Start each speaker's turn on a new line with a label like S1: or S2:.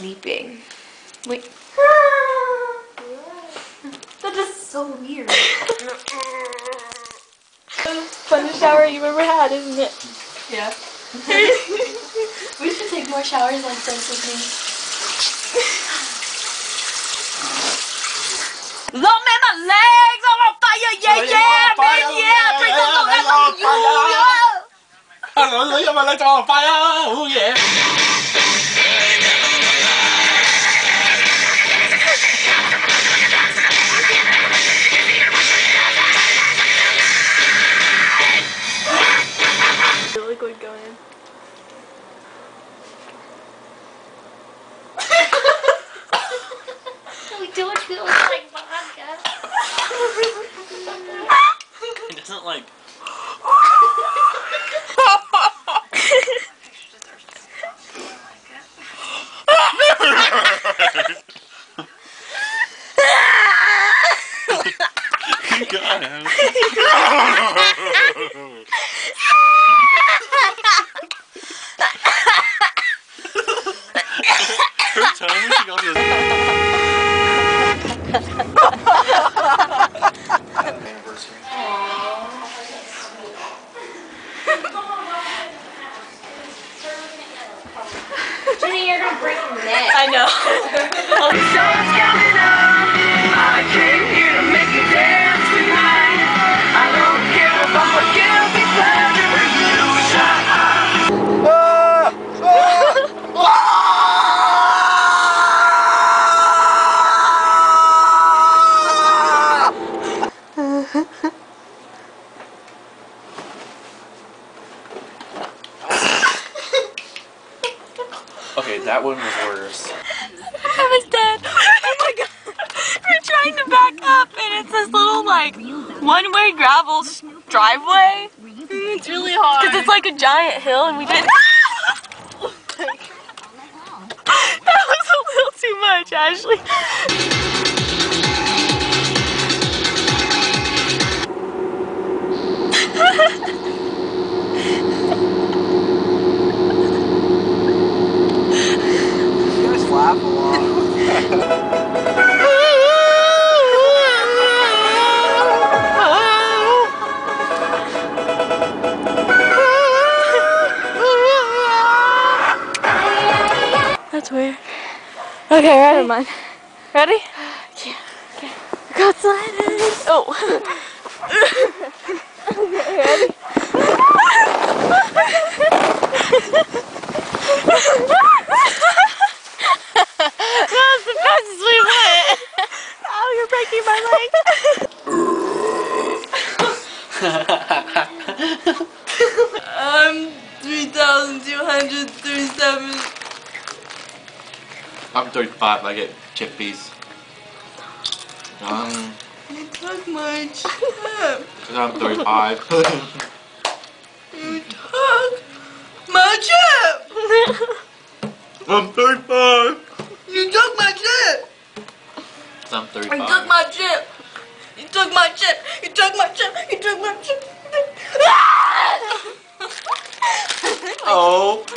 S1: sleeping. Wait. That is so weird.
S2: Funnest shower you've ever had, isn't it?
S1: Yeah.
S2: We should take more showers like this with me.
S1: Long man, my legs are on fire, yeah,
S3: Legs
S1: yeah,
S3: on fire,
S1: man, yeah, bring the
S3: yeah,
S1: long
S3: legs
S1: man
S3: on
S1: on you,
S3: fire.
S1: yeah.
S3: Hello, you're my legs on fire. Oh yeah. It doesn't like. Her tongue was going Anniversary.
S1: You're gonna break your neck.
S2: I know.
S3: Okay, that one was worse.
S2: I was dead. Oh my god. We're trying to back up and it's this little like one-way gravel s- driveway. Mm, it's really hard. Because it's like a giant hill and we didn't. that was a little too much, Ashley. That's weird. Okay, ready? Never mind. Ready? Yeah. Okay. Go sliding. Oh. okay, ready? that was the fastest we went. Oh, you're breaking my leg. I'm 3,237.
S3: I'm 35. I get chippies. Um,
S2: You took my chip.
S3: cause I'm 35.
S2: You took my chip.
S3: I'm 35.
S2: You took my chip.
S3: I'm
S2: You
S3: 35.
S2: took my chip. You took my chip. You took my chip. You took my chip.
S3: Oh.
S2: Okay, let's go.